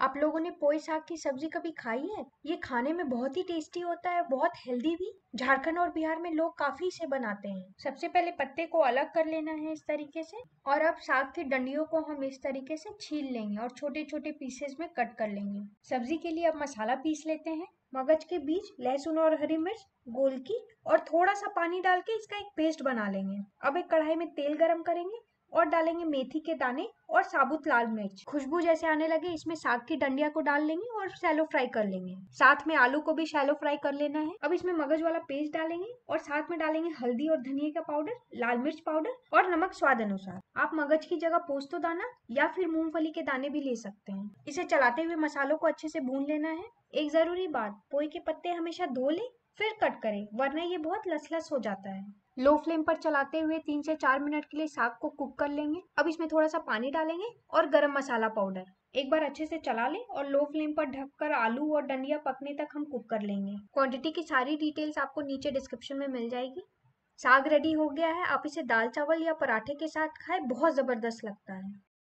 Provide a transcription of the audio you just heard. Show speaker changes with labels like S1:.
S1: आप लोगों ने पोई साग की सब्ज़ी कभी खाई है? ये खाने में बहुत ही टेस्टी होता है, बहुत हेल्दी भी। झारखंड और बिहार में लोग काफ़ी इसे बनाते हैं। सबसे पहले पत्ते को अलग कर लेना है इस तरीके से और अब साग की डंडियों को हम इस तरीके से छील लेंगे और छोटे छोटे पीसेस में कट कर लेंगे। सब्ज़ी के लिए अब मसाला पीस लेते हैं। मगज के बीज, लहसुन और हरी मिर्च गोलकी और थोड़ा सा पानी डाल के इसका एक पेस्ट बना लेंगे। अब एक कढ़ाई में तेल गरम करेंगे और डालेंगे मेथी के दाने और साबुत लाल मिर्च। खुशबू जैसे आने लगे, इसमें साग की डंडिया को डाल लेंगे और शैलो फ्राई कर लेंगे। साथ में आलू को भी शैलो फ्राई कर लेना है। अब इसमें मगज वाला पेस्ट डालेंगे और साथ में डालेंगे हल्दी और धनिया का पाउडर लाल मिर्च पाउडर और नमक स्वाद अनुसार। आप मगज की जगह पोस्तो दाना या फिर मूंगफली के दाने भी ले सकते हैं। इसे चलाते हुए मसालों को अच्छे से भून लेना है। एक ज़रूरी बात पोई के पत्ते हमेशा धो ले फिर कट करें, वरना ये बहुत लसलस हो जाता है। लो फ्लेम पर चलाते हुए तीन से चार मिनट के लिए साग को कुक कर लेंगे। अब इसमें थोड़ा सा पानी डालेंगे और गरम मसाला पाउडर। एक बार अच्छे से चला लें और लो फ्लेम पर ढककर आलू और डंडिया पकने तक हम कुक कर लेंगे। क्वांटिटी की सारी डिटेल्स आपको नीचे डिस्क्रिप्शन में मिल जाएगी। साग रेडी हो गया है, आप इसे दाल चावल या पराठे के साथ खाएँ, बहुत ज़बरदस्त लगता है।